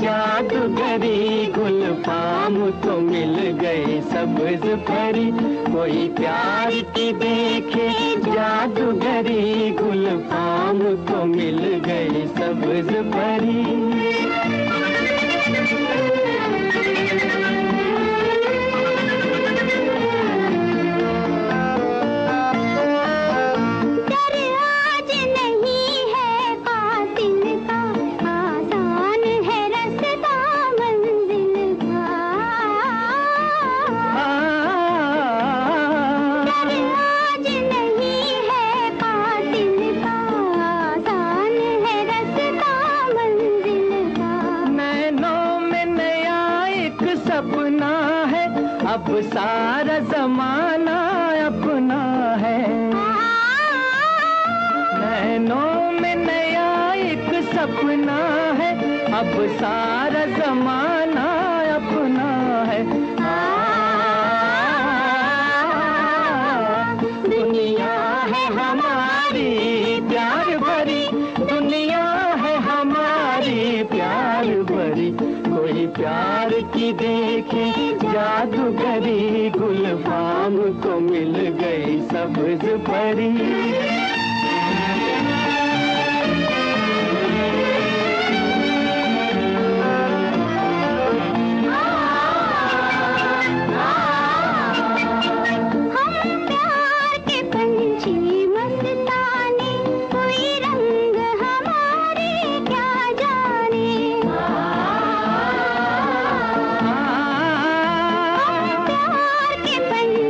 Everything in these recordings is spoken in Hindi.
जा जादूगरी गुल पाम तो मिल गए सब्ज परी कोई प्यार की देखे जादूगरी गुल पाम तो मिल गए सब्ज परी अब सारा जमाना अपना है। नैनों में नया एक सपना है। अब सारा जमाना अपना है। दुनिया है हमारी प्यार प्यार की देखे जादूगरी गुलफाम को मिल गई सब्ज परी।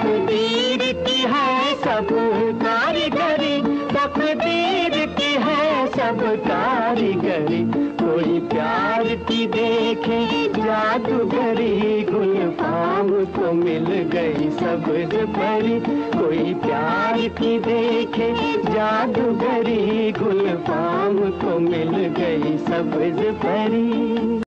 तकदीर की है सब कारीगरी, तकदीर की है सब कारीगरी। कोई प्यार की देखे जादूगरी, गुलफाम को मिल गई सब्ज परी। कोई प्यार की देखे जादूगरी, गुलफाम को मिल गई सब्ज परी।